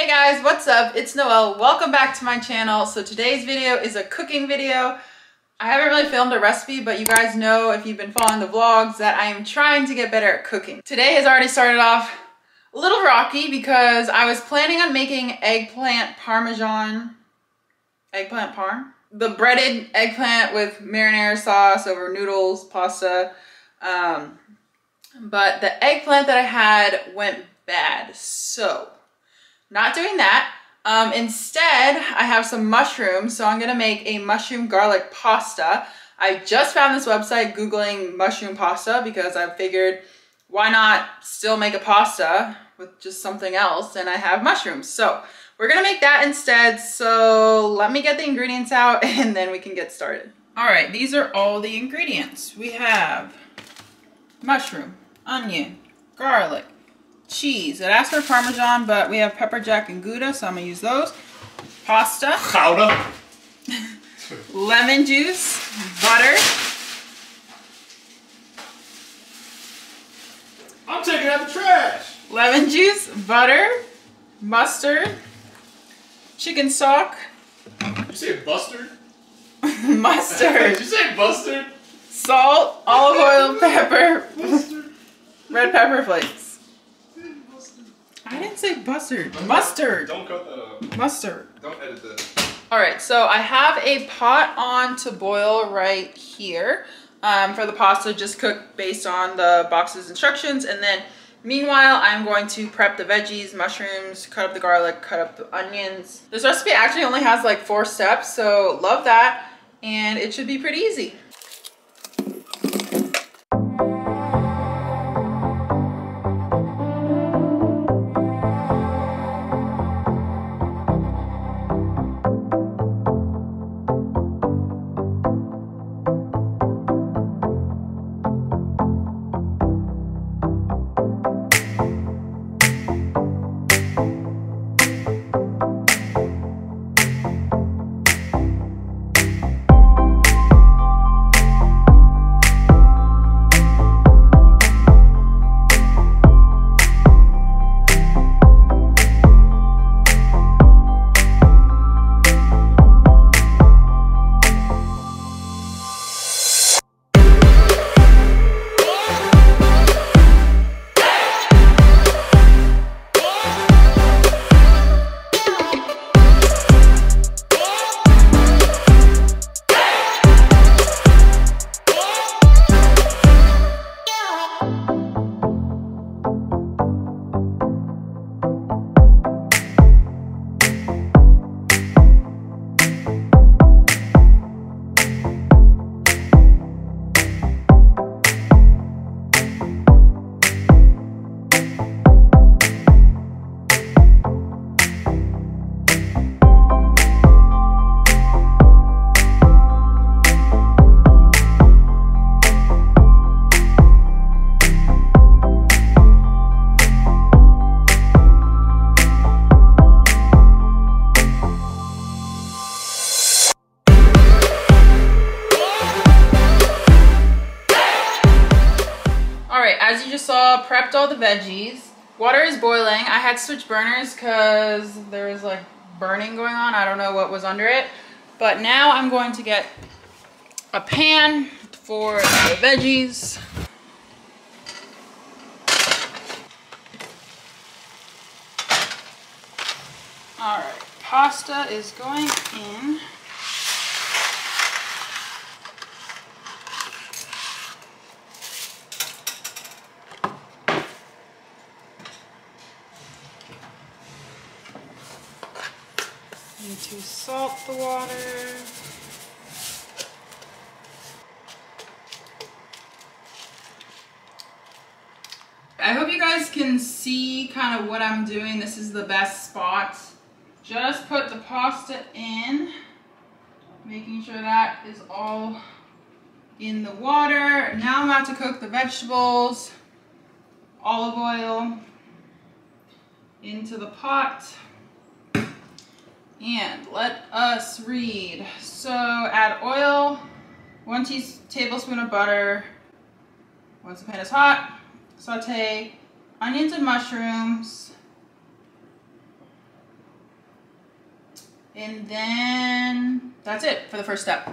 Hey guys, what's up? It's Nowell. Welcome back to my channel. So today's video is a cooking video. I haven't really filmed a recipe, but you guys know if you've been following the vlogs that I am trying to get better at cooking. Today has already started off a little rocky because I was planning on making eggplant parmesan, eggplant parm. The breaded eggplant with marinara sauce over noodles, pasta. Um, but the eggplant that I had went bad. So not doing that. Um, instead, I have some mushrooms, so I'm gonna make a mushroom garlic pasta. I just found this website Googling mushroom pasta because I figured why not still make a pasta with just something else and I have mushrooms. So we're gonna make that instead. So let me get the ingredients out and then we can get started. All right, these are all the ingredients. We have mushroom, onion, garlic, cheese. It asks for Parmesan, but we have pepper jack and Gouda, so I'm gonna use those. Pasta. Gouda. lemon juice, butter. I'm taking out the trash. Lemon juice, butter, mustard, chicken stock. You say mustard? mustard. Did you say mustard? Salt, olive oil, pepper, red pepper flakes. I didn't say bustard. Mustard. Don't cut that up. Mustard. Don't edit that. All right, so I have a pot on to boil right here um, for the pasta, just cook based on the box's instructions. And then meanwhile, I'm going to prep the veggies, mushrooms, cut up the garlic, cut up the onions. This recipe actually only has like four steps, so love that. And it should be pretty easy. Veggies. Water is boiling. I had to switch burners because there was like burning going on. I don't know what was under it. But now I'm going to get a pan for the veggies. All right, pasta is going in. To salt the water. I hope you guys can see kind of what I'm doing. This is the best spot. Just put the pasta in, making sure that is all in the water. Now I'm about to cook the vegetables, olive oil into the pot. And let us read. So add oil, one tablespoon of butter. Once the pan is hot, saute onions and mushrooms. And then that's it for the first step.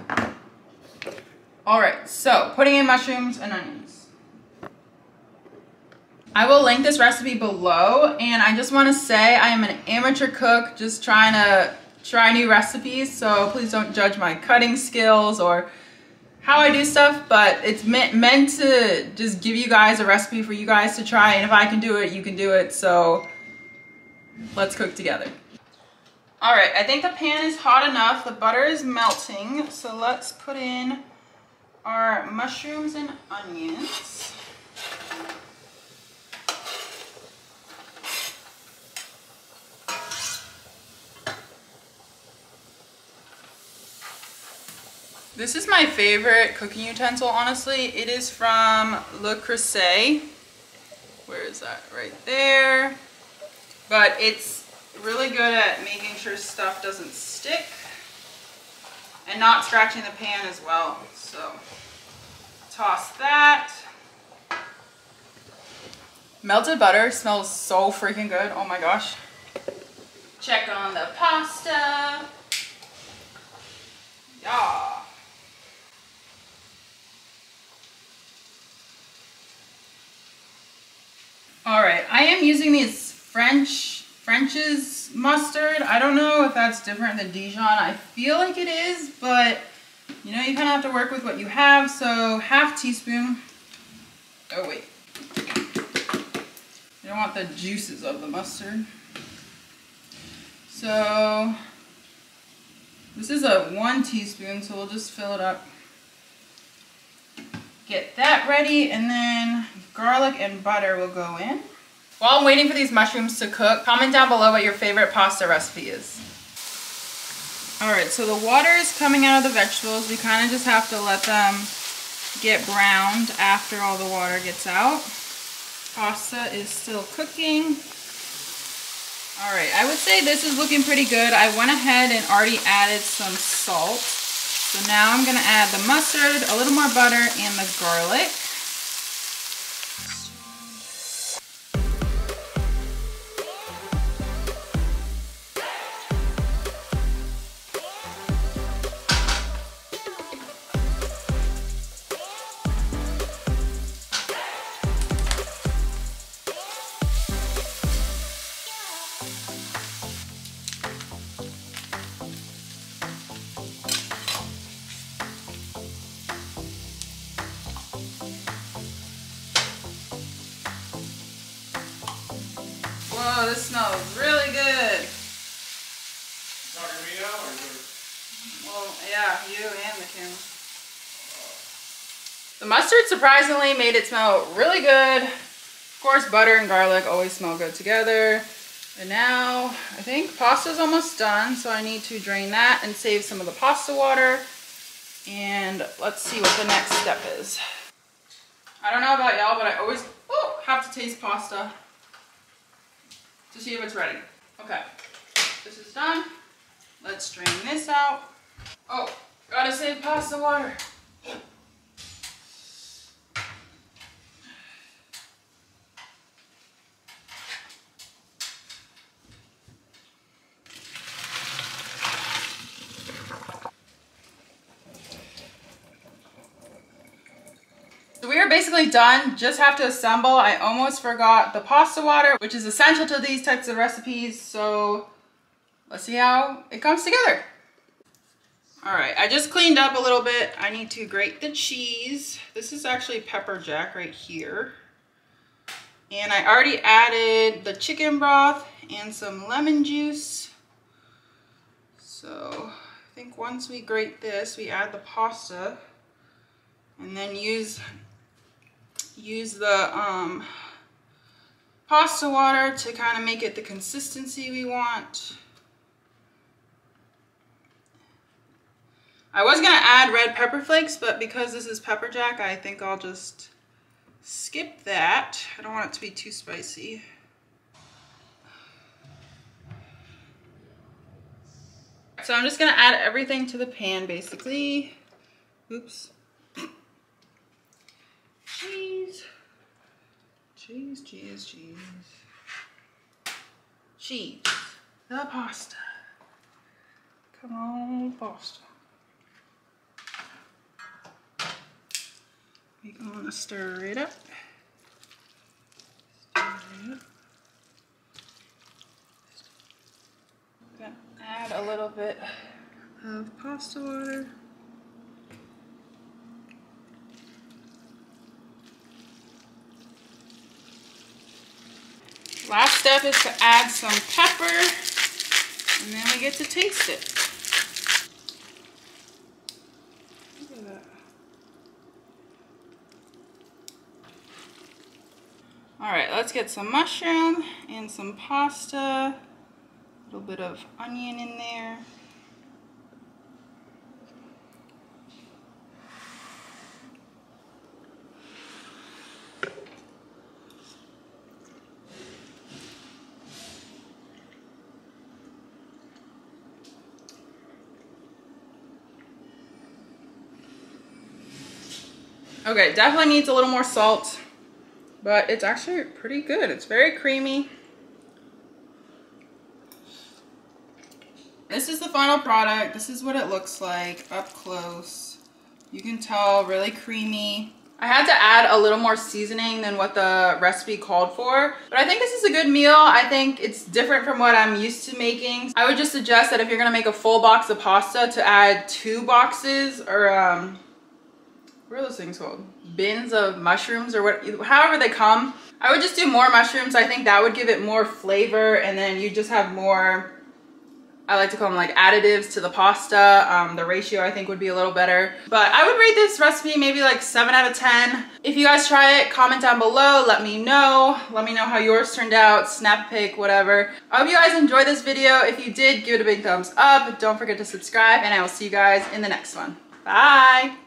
All right, so putting in mushrooms and onions. I will link this recipe below and I just want to say I am an amateur cook just trying to try new recipes so please don't judge my cutting skills or how I do stuff but it's meant, meant to just give you guys a recipe for you guys to try and if I can do it you can do it so let's cook together. All right, I think the pan is hot enough. The butter is melting. So let's put in our mushrooms and onions. This is my favorite cooking utensil, honestly. It is from Le Creuset. Where is that? Right there. But it's really good at making sure stuff doesn't stick and not scratching the pan as well. So toss that. Melted butter smells so freaking good. Oh my gosh. Check on the pasta. Yeah. All right, I am using these French French's mustard. I don't know if that's different than Dijon. I feel like it is, but you know, you kind of have to work with what you have. So half teaspoon. Oh wait. You don't want the juices of the mustard. So this is a one teaspoon, so we'll just fill it up. Get that ready, and then garlic and butter will go in. While I'm waiting for these mushrooms to cook, comment down below what your favorite pasta recipe is. All right, so the water is coming out of the vegetables. We kind of just have to let them get browned after all the water gets out. Pasta is still cooking. All right, I would say this is looking pretty good. I went ahead and already added some salt. So now I'm gonna add the mustard, a little more butter, and the garlic. Whoa, this smells really good. Talking me now or Well, yeah, you and the camera. The mustard surprisingly made it smell really good. Of course, butter and garlic always smell good together. And now I think pasta's almost done, so I need to drain that and save some of the pasta water. And let's see what the next step is. I don't know about y'all, but I always oh, have to taste pasta to see if it's ready. Okay, this is done. Let's drain this out. Oh, gotta save pasta water. Basically done, just have to assemble. I almost forgot the pasta water, which is essential to these types of recipes. So let's see how it comes together. All right, I just cleaned up a little bit. I need to grate the cheese. This is actually pepper jack right here. And I already added the chicken broth and some lemon juice. So I think once we grate this, we add the pasta and then use use the um, pasta water to kind of make it the consistency we want. I was gonna add red pepper flakes, but because this is pepper jack, I think I'll just skip that. I don't want it to be too spicy. So I'm just gonna add everything to the pan basically. Oops. Cheese. Cheese, cheese, cheese. Cheese. The pasta. Come on, pasta. We're gonna stir it up. Stir it up. Gonna add a little bit of pasta water. Last step is to add some pepper and then we get to taste it. Look at that. All right, let's get some mushroom and some pasta. A little bit of onion in there. Okay, definitely needs a little more salt, but it's actually pretty good. It's very creamy. This is the final product. This is what it looks like up close. You can tell really creamy. I had to add a little more seasoning than what the recipe called for, but I think this is a good meal. I think it's different from what I'm used to making. I would just suggest that if you're gonna make a full box of pasta to add two boxes or um, what are those things called? Bins of mushrooms or what, however they come. I would just do more mushrooms. I think that would give it more flavor and then you just have more, I like to call them like additives to the pasta. Um, the ratio I think would be a little better. But I would rate this recipe maybe like 7 out of 10. If you guys try it, comment down below. Let me know. Let me know how yours turned out. Snap pic, whatever. I hope you guys enjoyed this video. If you did, give it a big thumbs up. Don't forget to subscribe and I will see you guys in the next one. Bye!